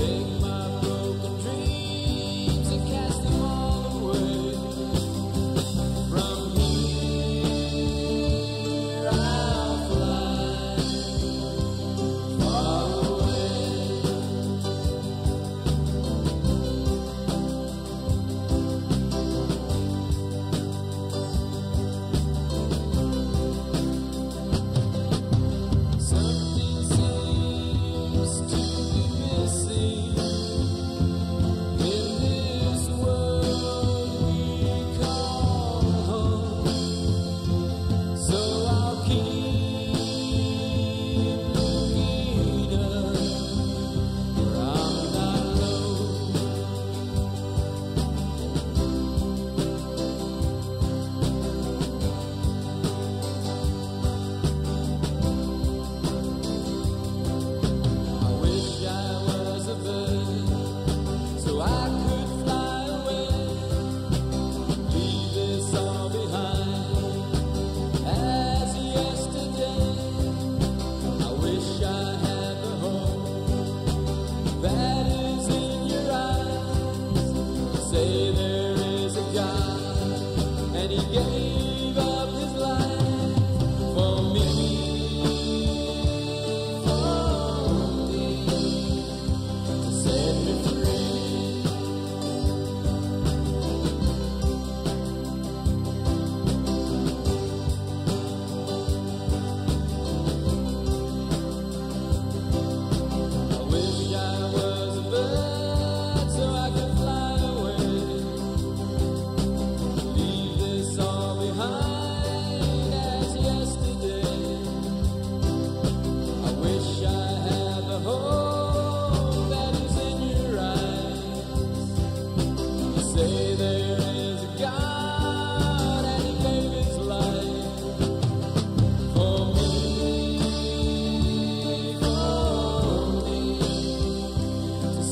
day.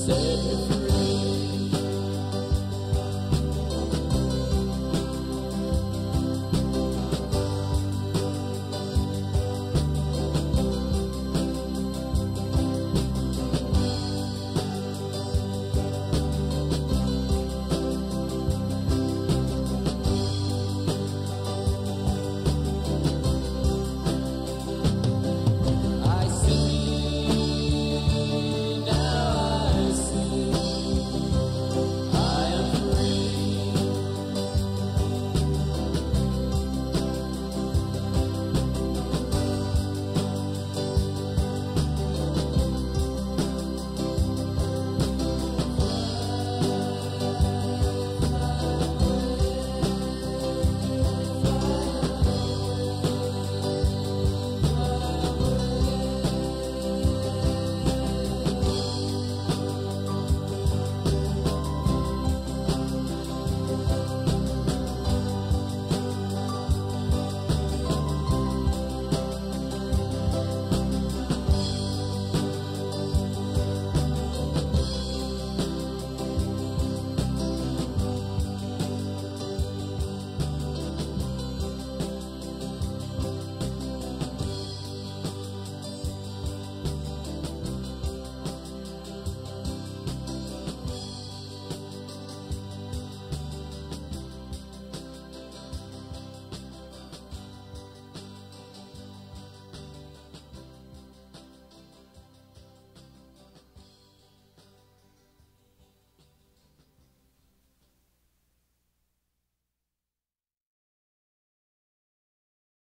safe.